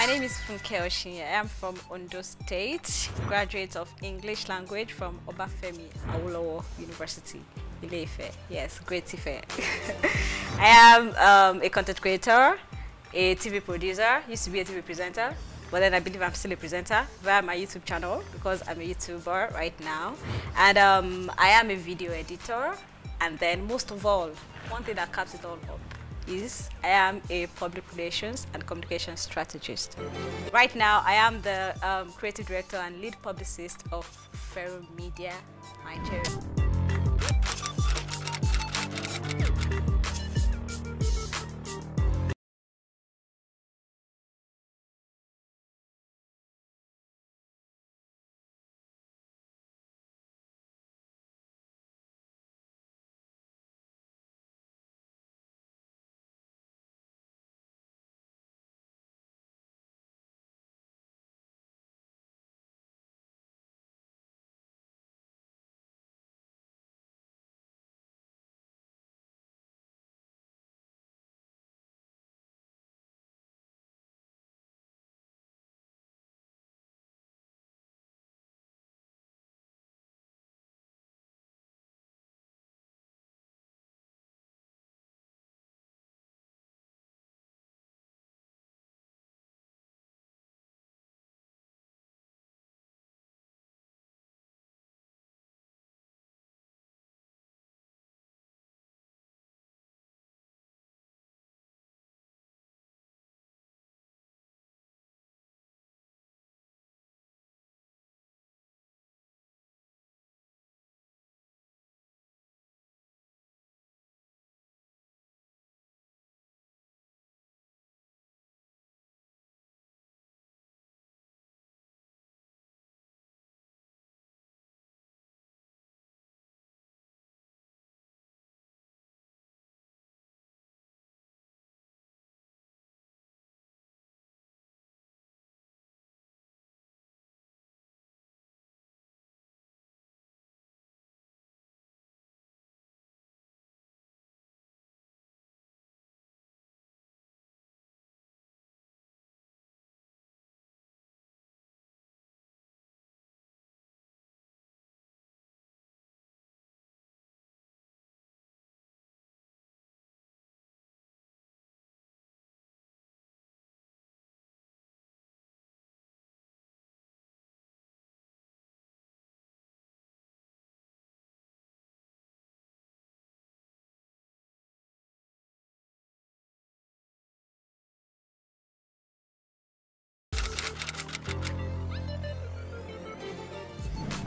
My name is Funke Oshinya. I am from Ondo State, graduate of English language from Obafemi Awolowo University, Ile-Ife. Yes, Great Ife. I am um, a content creator, a TV producer, used to be a TV presenter, but then I believe I'm still a presenter via my YouTube channel because I'm a YouTuber right now. And um, I am a video editor. And then most of all, one thing that caps it all up is I am a public relations and communication strategist. Right now, I am the um, creative director and lead publicist of Ferro Media Nigeria.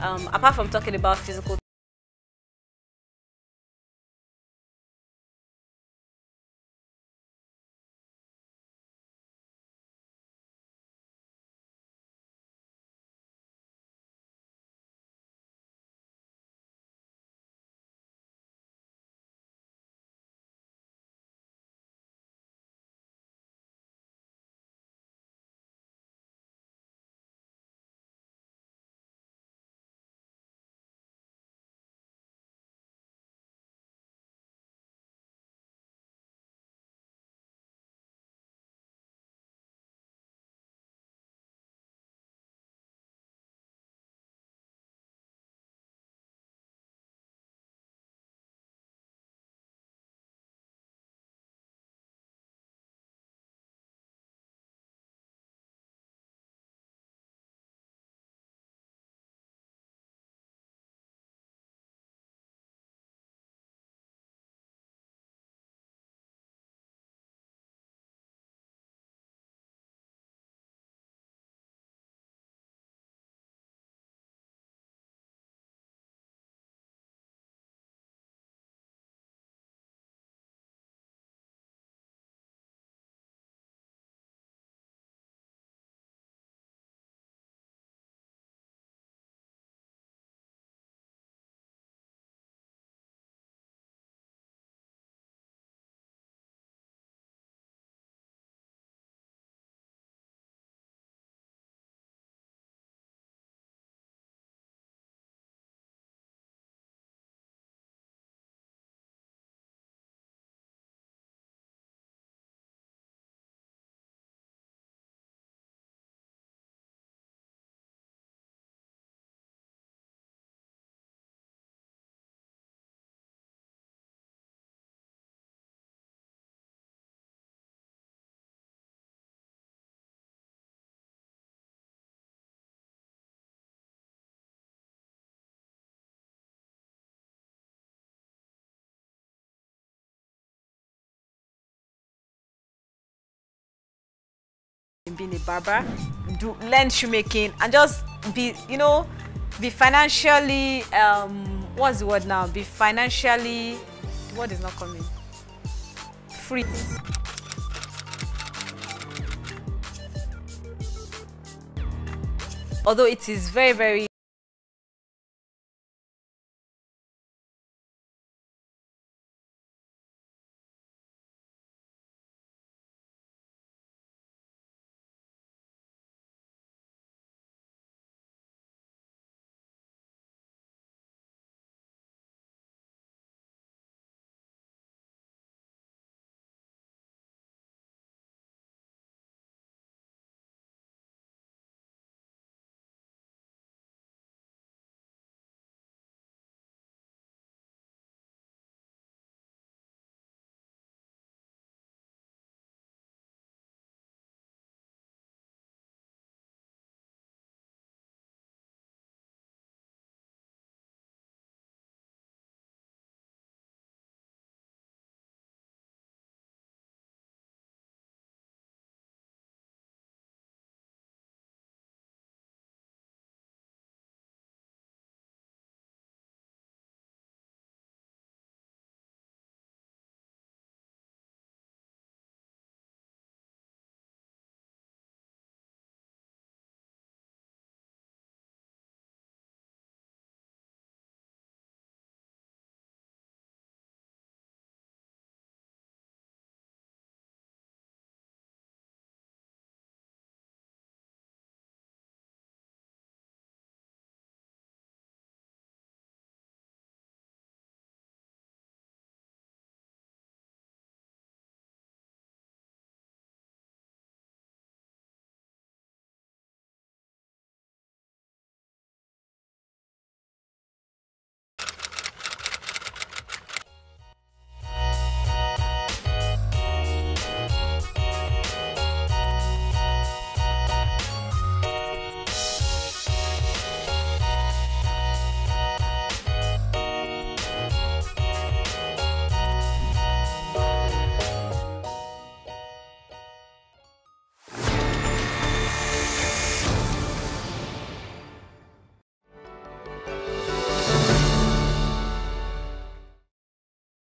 Um, apart from talking about physical in being a barber, do learn shoemaking, and just be, you know, be financially um, what's the word now? Be financially, the word is not coming. Free. Although it is very very